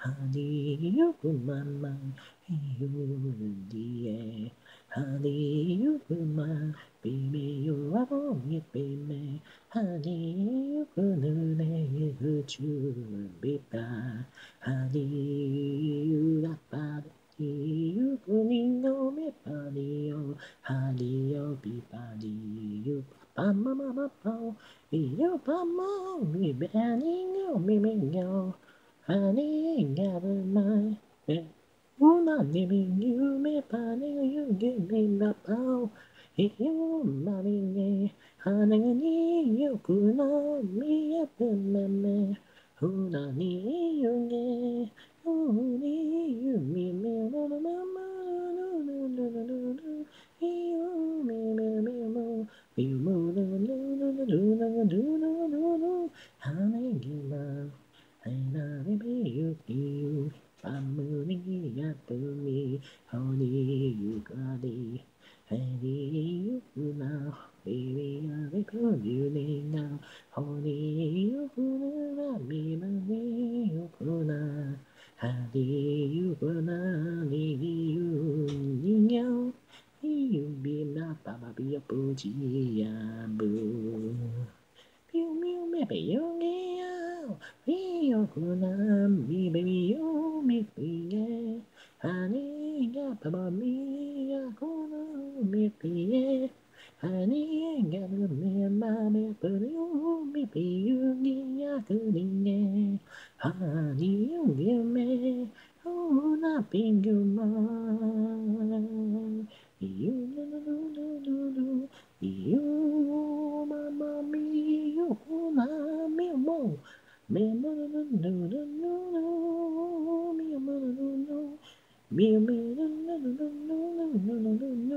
Honey, you're my, my, you're the air. Honey, you human, be me, you are only be me. Honey, you couldn't make you be bad. Honey, you are bad. You couldn't know me, buddy, you. Honey, you be buddy, you. Bam, bam, bam, bam. Be you, bam, bam, be banning you, me, me, you. Honey, never mind. まみみゆめぱねゆげみなぱおひゆまみみはねがにゆくのみやてめめふなにゆげふうにゆみみむるまま Thank you. You got it. Honey, you now, baby, I call you name now. Honey, you gonna me, money, you gonna. Honey, you be my papa, be a booty, boo. Pew mew me be yo meow. Me yo kuna me baby yo me pie. Honey ya me ma me pere yo me pie yo ni ya kuninge. Honey yo give me. Oh, na pingu ma. You no no no no no no. You mamma mia, una mia mo. Me no no no no no no no. Mia mo no no no. Mia mia no no no no no no no no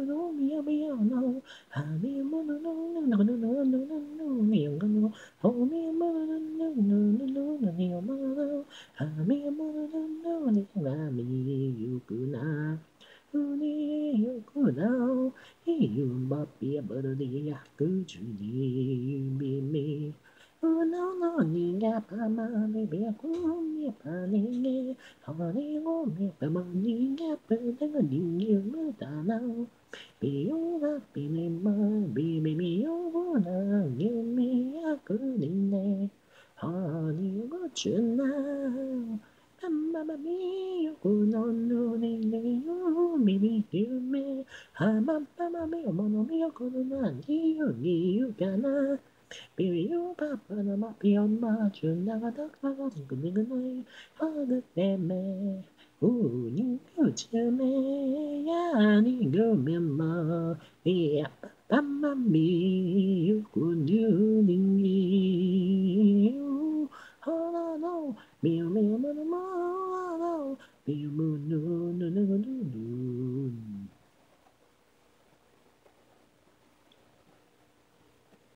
みゆくな。海ゆくな。ゆまぴやぶるりやくじにびみ。Uno no niña pama ni bia kumi pa niñi Hori gumi pama niña pena niñi mutana Biyo na pini ma bibi biyo guna yumi akuni ne Hori gochuna マママミヨ、この胸によ、耳夢。ハマママミオ、モノミヨ、このユよ、理由かな。ビビヨパパナマピヨマチュンナガタカガタグニグニハグテメウニグチメヤニグメマイヤパパマミユクニュ